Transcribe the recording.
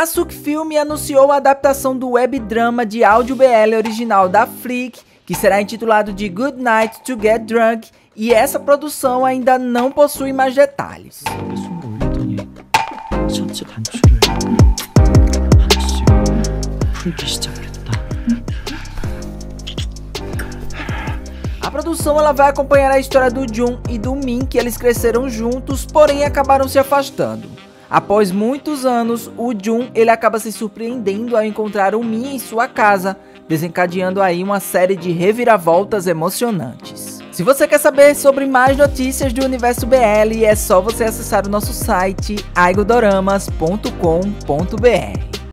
A Suk Film anunciou a adaptação do web drama de áudio BL original da Flick, que será intitulado de Good Night to Get Drunk, e essa produção ainda não possui mais detalhes. A produção ela vai acompanhar a história do Jun e do Min, que eles cresceram juntos, porém acabaram se afastando. Após muitos anos, o Jun ele acaba se surpreendendo ao encontrar o Min em sua casa, desencadeando aí uma série de reviravoltas emocionantes. Se você quer saber sobre mais notícias do universo BL, é só você acessar o nosso site aigodoramas.com.br.